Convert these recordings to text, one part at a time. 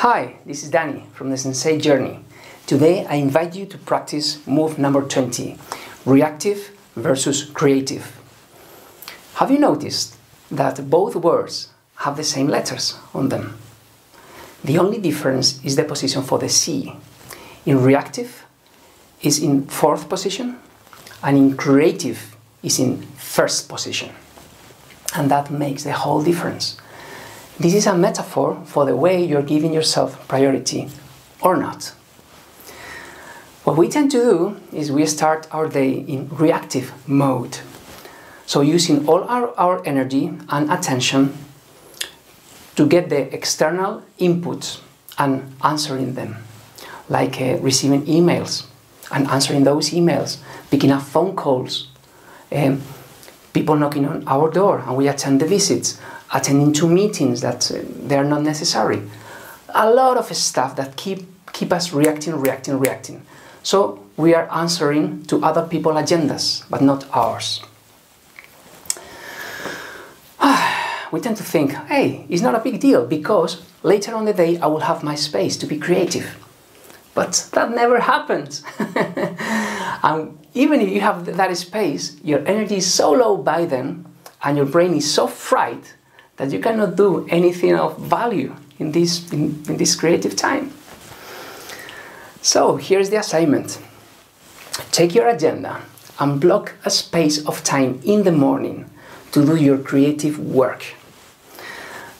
Hi, this is Danny from the Sensei Journey. Today I invite you to practice move number 20 reactive versus creative. Have you noticed that both words have the same letters on them? The only difference is the position for the C. In reactive is in fourth position and in creative is in first position. And that makes the whole difference. This is a metaphor for the way you're giving yourself priority or not. What we tend to do is we start our day in reactive mode. So, using all our, our energy and attention to get the external inputs and answering them, like uh, receiving emails and answering those emails, picking up phone calls, um, people knocking on our door and we attend the visits, attending to meetings that uh, they are not necessary. A lot of stuff that keep, keep us reacting, reacting, reacting. So we are answering to other people's agendas, but not ours. we tend to think, hey, it's not a big deal because later on the day I will have my space to be creative. But that never happens. and even if you have that space, your energy is so low by then and your brain is so fried that you cannot do anything of value in this, in, in this creative time. So here's the assignment. Take your agenda and block a space of time in the morning to do your creative work.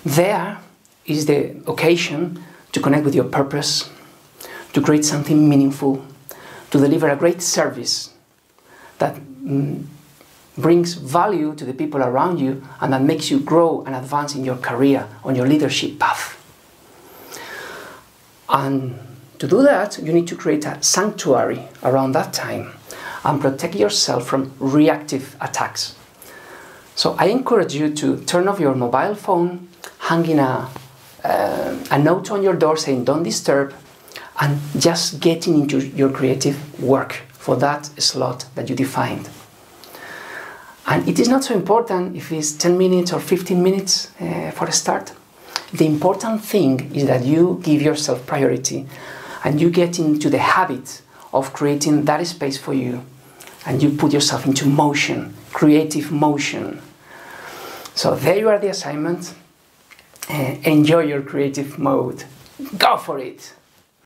There is the occasion to connect with your purpose, to create something meaningful, to deliver a great service that mm, brings value to the people around you and that makes you grow and advance in your career, on your leadership path. And to do that, you need to create a sanctuary around that time and protect yourself from reactive attacks. So I encourage you to turn off your mobile phone, hanging a, uh, a note on your door saying don't disturb, and just getting into your creative work for that slot that you defined. And it is not so important if it's 10 minutes or 15 minutes uh, for a start. The important thing is that you give yourself priority and you get into the habit of creating that space for you and you put yourself into motion, creative motion. So there you are the assignment. Uh, enjoy your creative mode. Go for it.